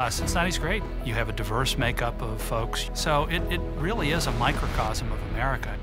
Uh, Cincinnati's great. You have a diverse makeup of folks, so it, it really is a microcosm of America.